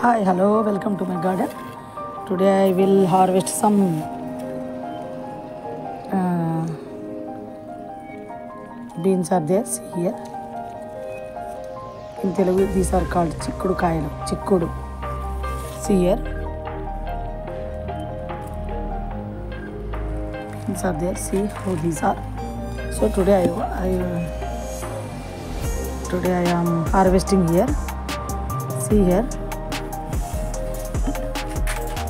Hi, hello, welcome to my garden. Today I will harvest some uh, beans are there. See here. In Telugu, these are called chikkudu kayalu. Chikkudu. See here. Beans are there. See how these are. So today I, I today I am harvesting here. See here.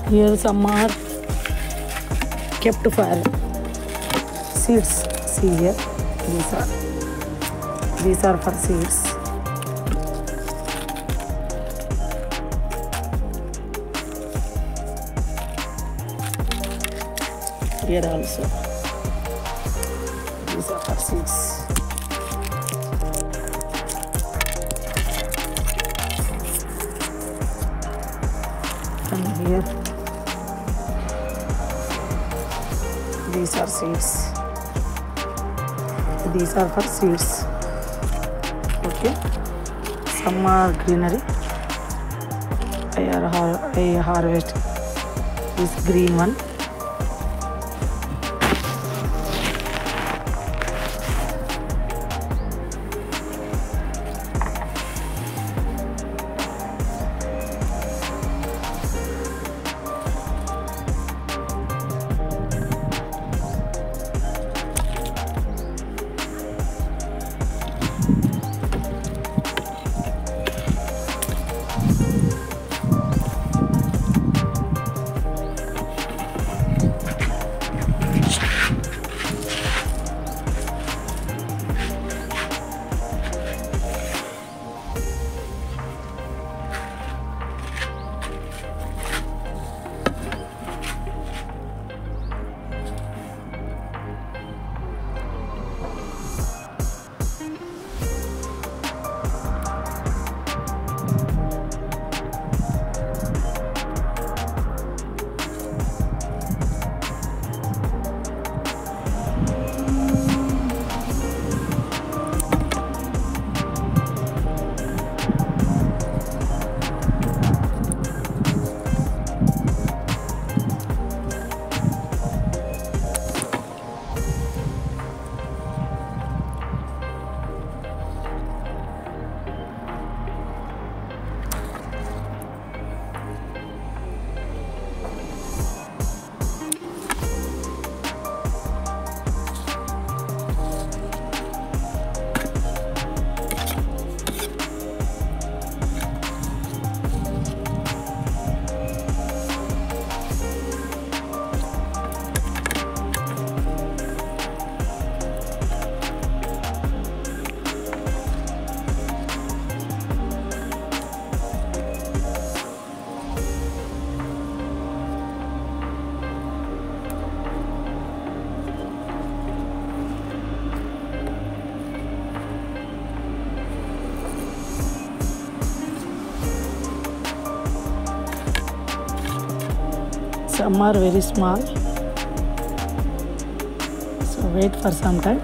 Here some are kept for seeds. See here. These are these are for seeds. Here also. These are for seeds. And here these are seeds. These are for seeds. Okay. Some are greenery. I, har- I harvest this green one. Some are very small. So wait for some time.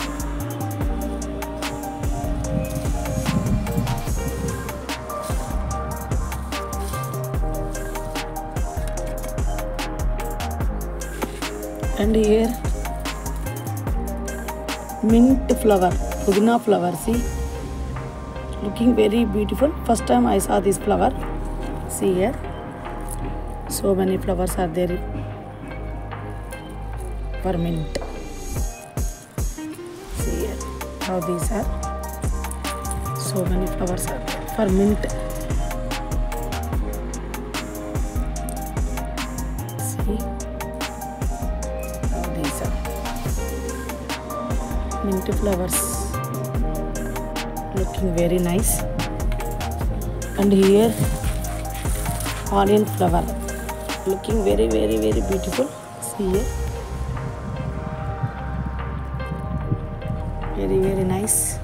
And here mint flower, pudina flower. See, looking very beautiful. First time I saw this flower. See here so many flowers are there for mint see here how these are so many flowers are there for mint see how these are mint flowers looking very nice and here onion flower looking very very very beautiful. See here. Very very nice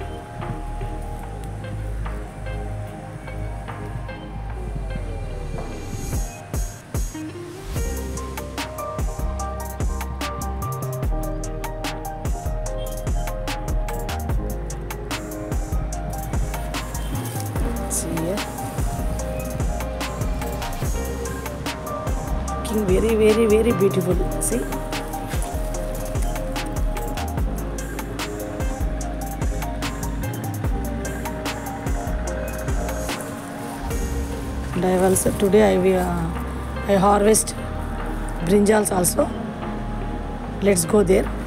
looking very very very beautiful. See? And I also today I will uh, I harvest brinjals also. Let's go there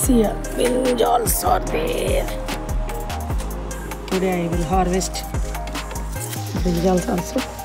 see here brinjals are there today I will harvest brinjals also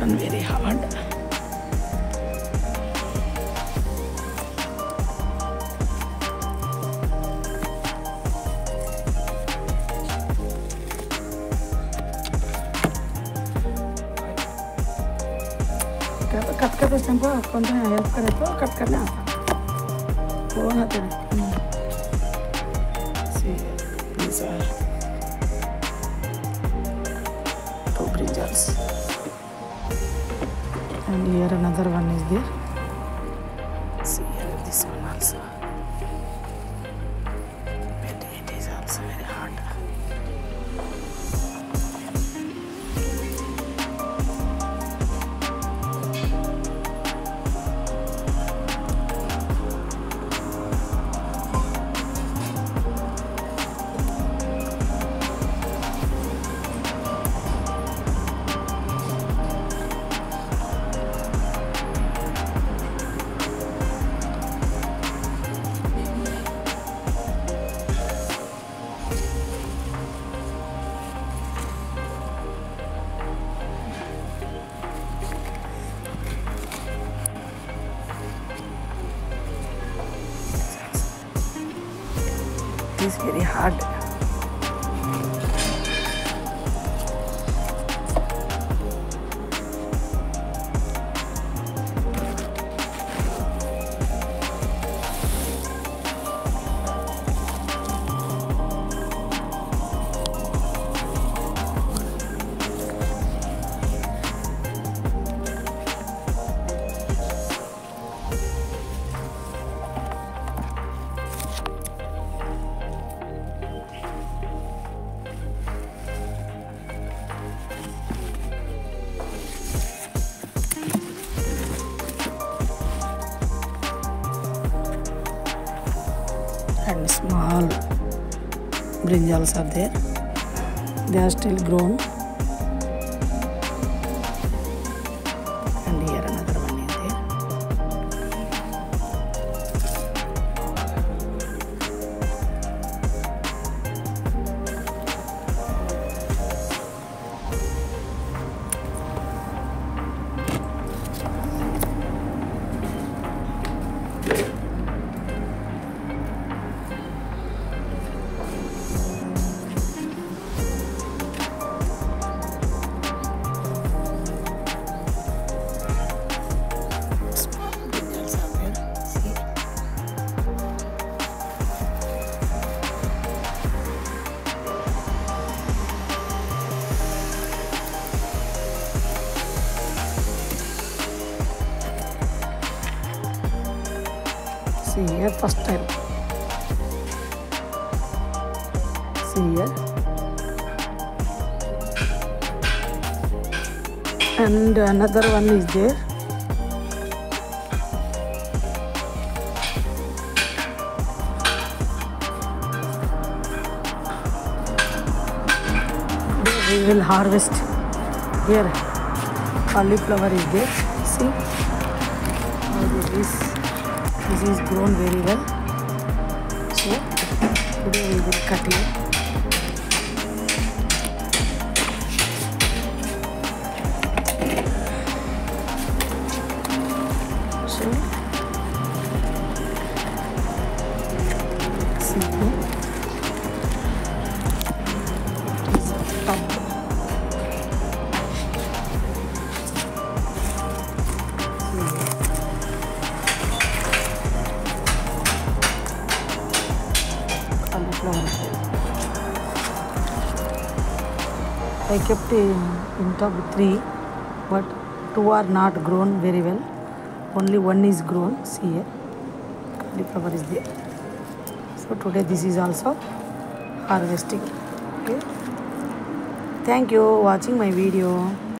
one very hard. Cut करते time पर कौन सा help करे तो cut करने वो ना तेरे these are two brinjals. And here another one is there is brinjals are there they are still grown see here first time. See here and another one is there. We will harvest. Here cauliflower is there. See? How this? is this is grown very well so today we will cut it I kept in, in tub three, but two are not grown very well. Only one is grown. See here, cauliflower is there. So today this is also harvesting. Okay. Thank you watching my video.